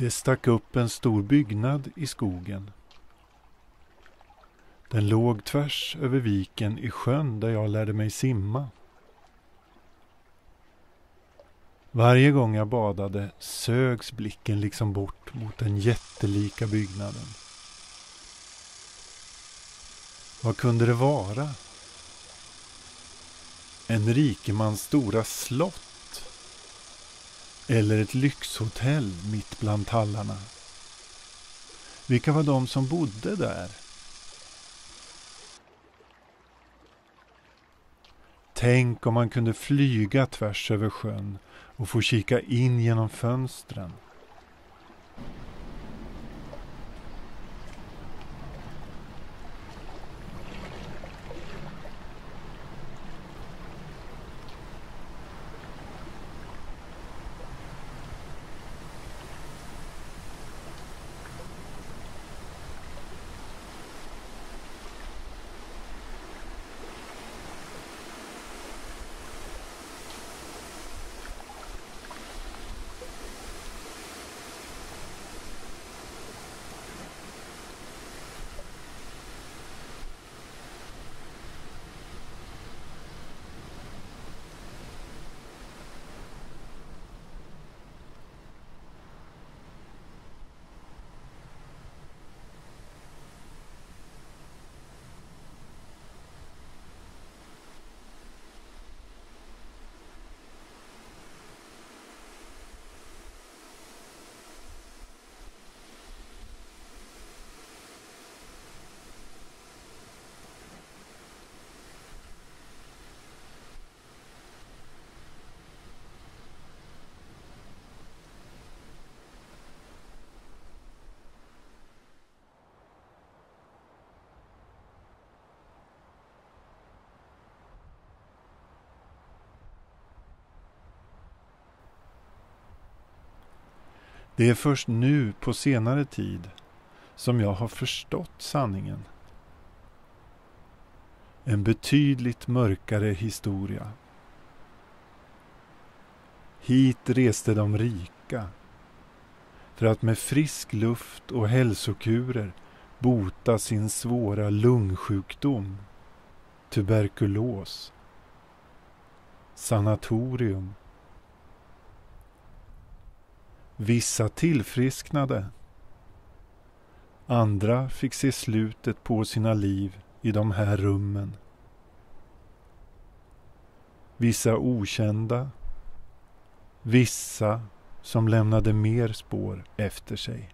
Det stack upp en stor byggnad i skogen. Den låg tvärs över viken i sjön där jag lärde mig simma. Varje gång jag badade sögs blicken liksom bort mot den jättelika byggnaden. Vad kunde det vara? En rikemans stora slott? Eller ett lyxhotell mitt bland tallarna? Vilka var de som bodde där? Tänk om man kunde flyga tvärs över sjön och få kika in genom fönstren. Det är först nu på senare tid som jag har förstått sanningen. En betydligt mörkare historia. Hit reste de rika för att med frisk luft och hälsokurer bota sin svåra lungsjukdom, tuberkulos, sanatorium Vissa tillfrisknade. Andra fick se slutet på sina liv i de här rummen. Vissa okända. Vissa som lämnade mer spår efter sig.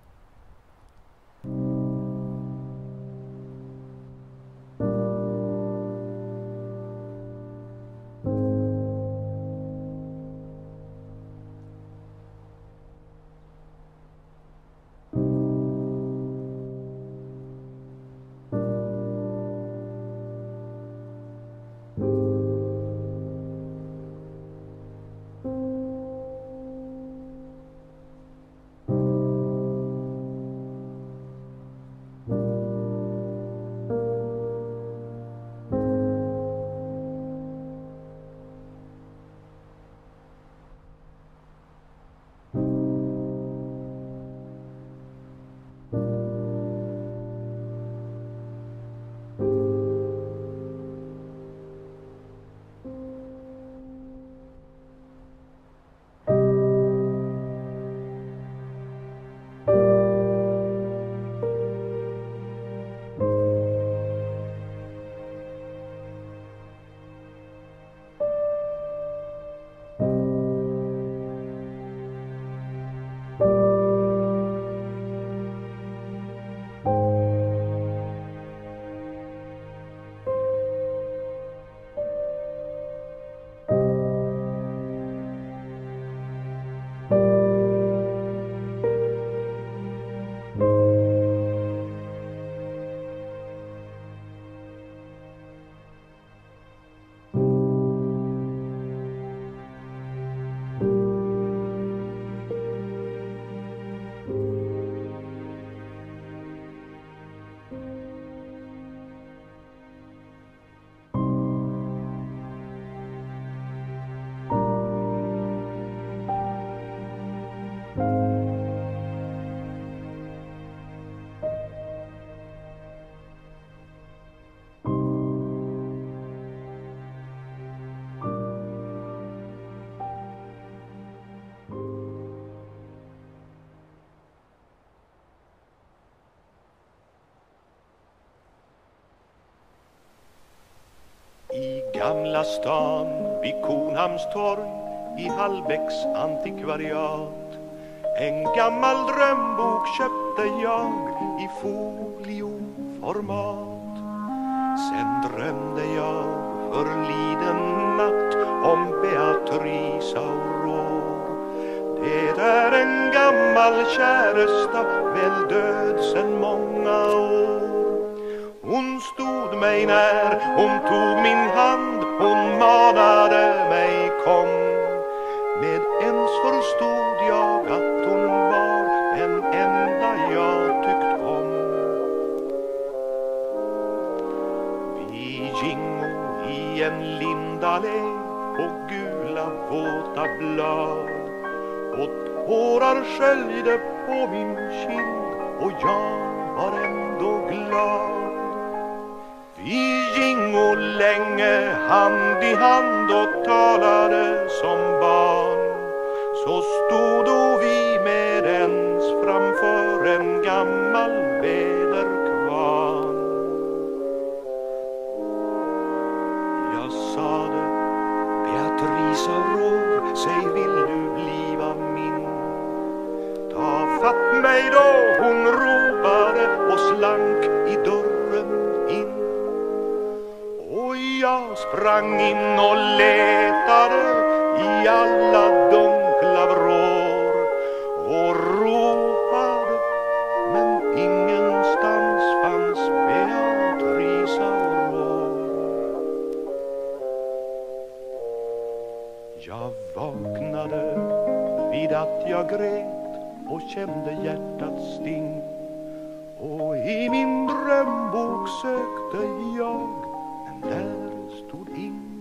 I Gamla stan vid Kornhamns torg i Hallbäcks antikvariat. En gammal drömbok köpte jag i folioformat. Sen drömde jag förliden natt om Beatrice Aurore. Det är en gammal käresta väl död sen många år hon stod mig när, hon tog min hand, hon manade mig kom. Med ens förstod jag att hon var den enda jag tyckt om. Vi gingo i en lindallé på gula våta blad och tårar sköljde på min kind och jag var ändå glad. Så länge hand i hand och talade som barn. Så stod vi med ens framför en gammal sprang in och letade i alla dunkla vrår och ropade men ingenstans fanns Beatrice Aurore. Jag vaknade vid att jag grät och kände hjärtats sting och i min drömbok sökte jag stod ingen